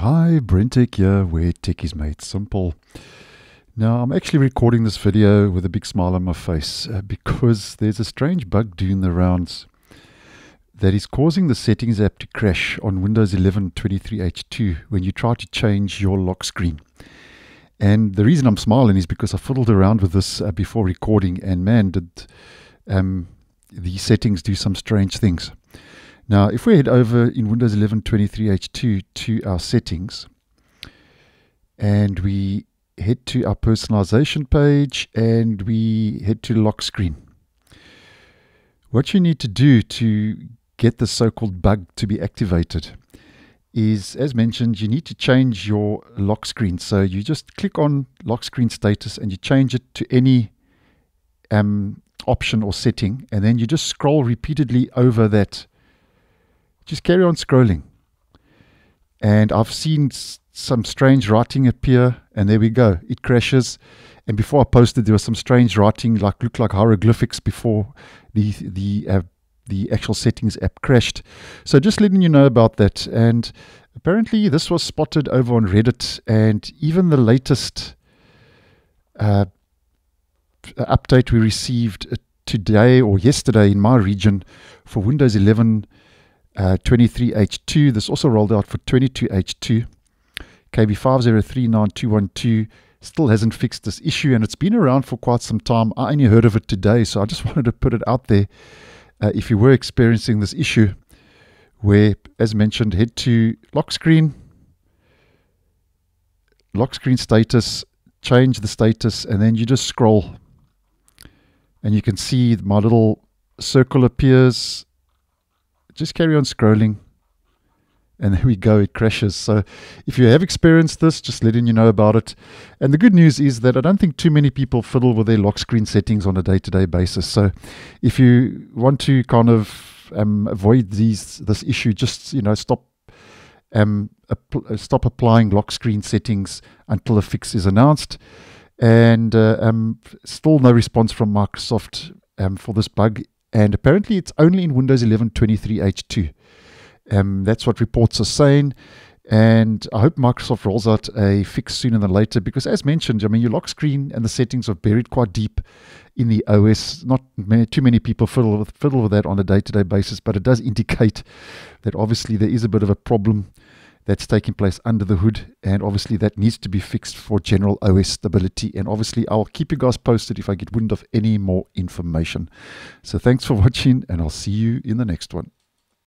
Hi, BrenTech here, where tech is made simple. Now, I'm actually recording this video with a big smile on my face uh, because there's a strange bug doing the rounds that is causing the settings app to crash on Windows 11 23H2 when you try to change your lock screen. And the reason I'm smiling is because I fiddled around with this uh, before recording, and man, did um, these settings do some strange things. Now, if we head over in Windows 11 23H2 to our settings, and we head to our personalization page and we head to lock screen. What you need to do to get the so-called bug to be activated is, as mentioned, you need to change your lock screen. So you just click on lock screen status and you change it to any um, option or setting, and then you just scroll repeatedly over that just carry on scrolling. And I've seen some strange writing appear, and there we go. It crashes. And before I posted, there was some strange writing, like looked like hieroglyphics before the the uh, the actual settings app crashed. So just letting you know about that. And apparently, this was spotted over on Reddit, and even the latest uh, update we received uh, today or yesterday in my region for Windows 11 uh, 23H2. This also rolled out for 22H2. KB5039212 still hasn't fixed this issue and it's been around for quite some time. I only heard of it today, so I just wanted to put it out there. Uh, if you were experiencing this issue, where, as mentioned, head to lock screen, lock screen status, change the status, and then you just scroll. And you can see my little circle appears just carry on scrolling. And there we go, it crashes. So if you have experienced this, just letting you know about it. And the good news is that I don't think too many people fiddle with their lock screen settings on a day to day basis. So if you want to kind of um, avoid these this issue, just you know stop um, stop applying lock screen settings until a fix is announced. And uh, um, still no response from Microsoft um, for this bug and apparently it's only in Windows 11 23H2. Um, that's what reports are saying. And I hope Microsoft rolls out a fix sooner than later because, as mentioned, I mean, your lock screen and the settings are buried quite deep in the OS. Not many, too many people fiddle with, fiddle with that on a day to day basis, but it does indicate that obviously there is a bit of a problem that's taking place under the hood. And obviously, that needs to be fixed for general OS stability. And obviously, I'll keep you guys posted if I get wind of any more information. So, thanks for watching, and I'll see you in the next one.